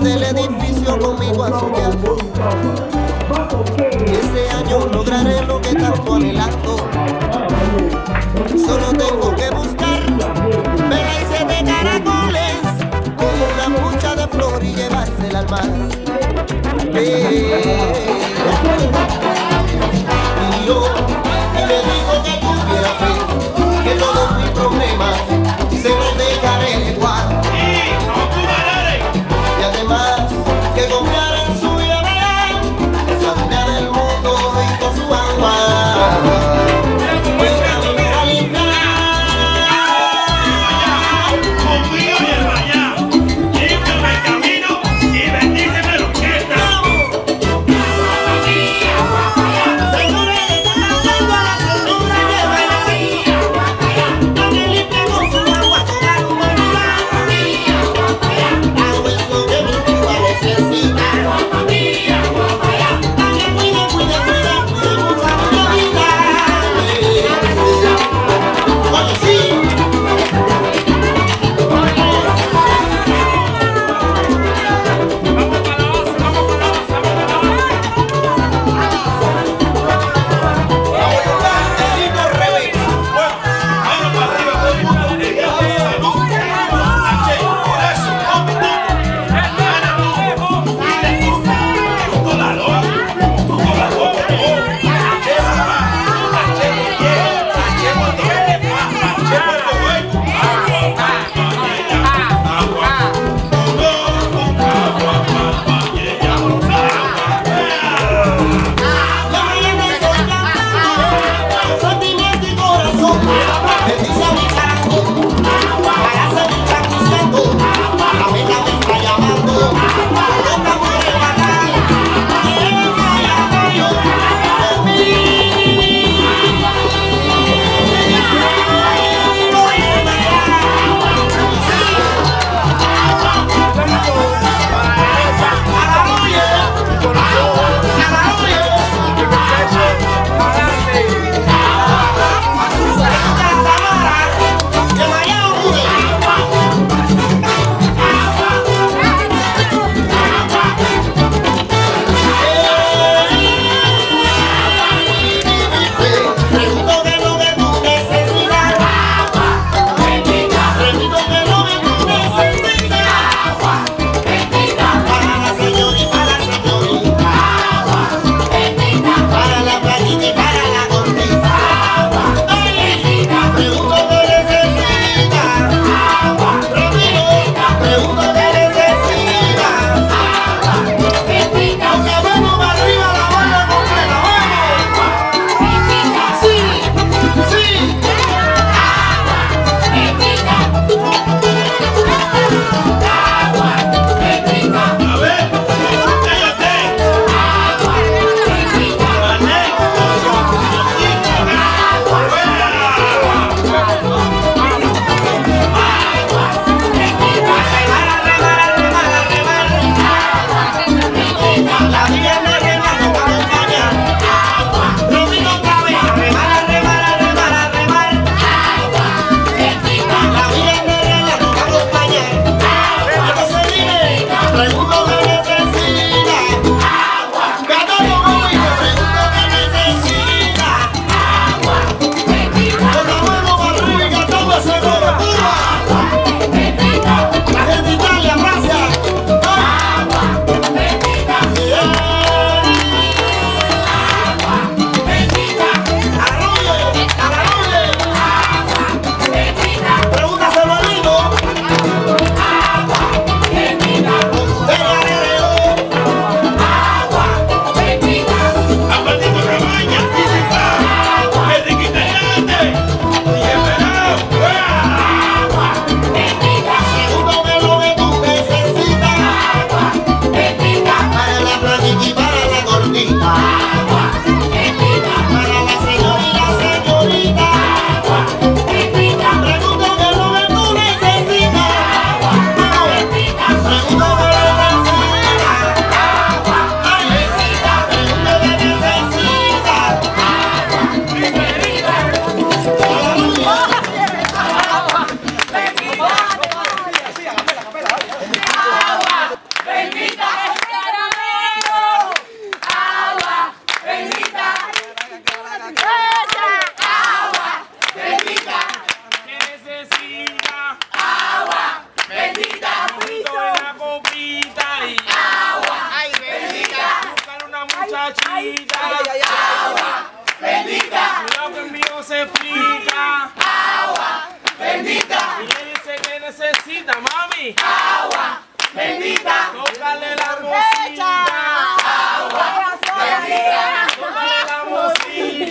del edificio conmigo a soñar. Y este año lograré lo que tanto anhelando. Solo tengo man. Agua bendita. Tócale la mosita. Agua bendita.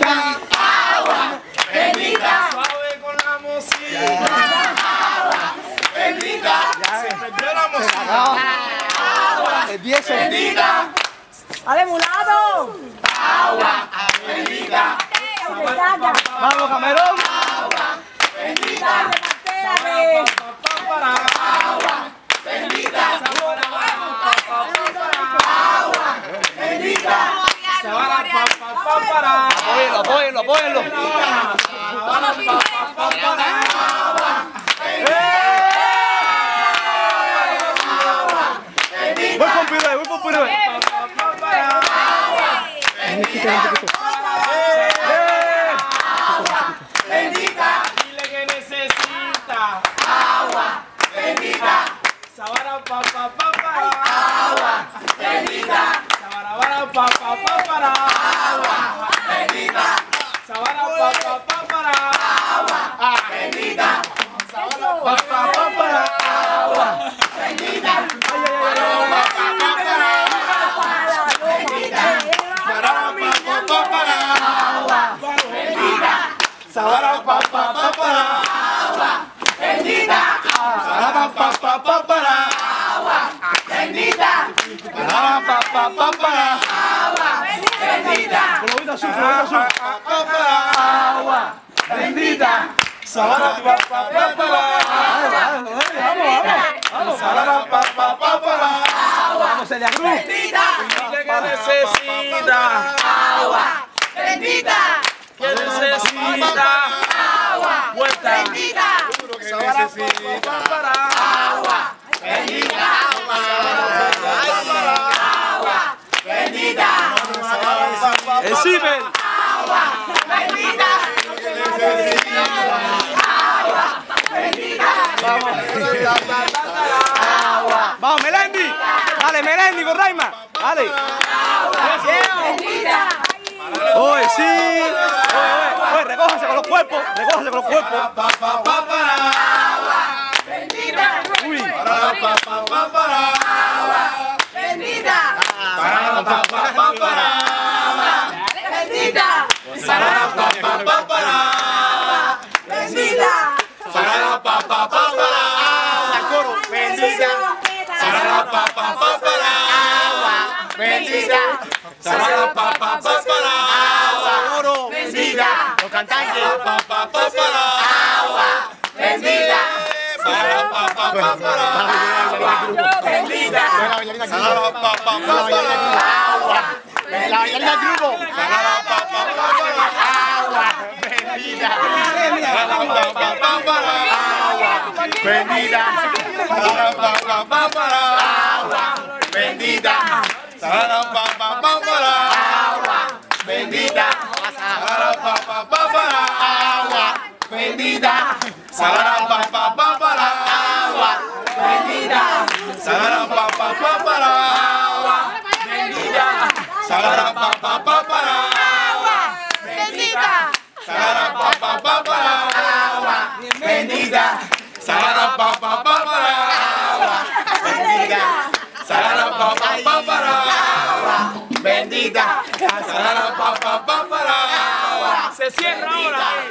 La. Agua bendita. Suave con la mosita. Agua bendita. Se la. Agua bendita. ¡Ale, mulado! Agua bendita. Vamos, Camerón. Agua bendita. ¡Espérate! bendita, bendita, Apóyenlo, apóyenlo, apóyenlo. Voy con Piroe, voy con Piroe. bendita, Dile que necesita agua bendita, Sabara pa pa pa para agua bendita, Sabara bara pa pa pa para bendita, Sabara pa pa pa para bendita, Pa, pa, pa, para. bendita, Sabara, pa, pa, pa, para. bendita, Sabara, pa, pa, pa, para. bendita, Sabara, pa, pa, pa, para. bendita, azul, azul. Agua bendita. Pa, pa, pa, para. Vamos, vamos. Sabara, pa, pa, pa, para. Vamos, Celia Cruz. Dile que necesita agua bendita, Que necesita Vuelta bendita, Sabara pa pa pa para bendita, bendita, El Ciber. bendita, Vamos, Melendi. Dale, Melendi con Raima. Dale. bendita, Oye, sí. Oye, oye, oye, recójase con los cuerpos. Recójase con los cuerpos. bendita, Uy. Bendita, cantantes. bendita, bendita, La bailarina del grupo. bendita, Bendita. bendita, Bendita. Bendita, bendita, Bendita. Sarara pa pa pa para. Bendita. Sarara pa pa pa para. Bendita. Sarara pa pa pa para. Se cierra ahora Sarara pa pa pa para.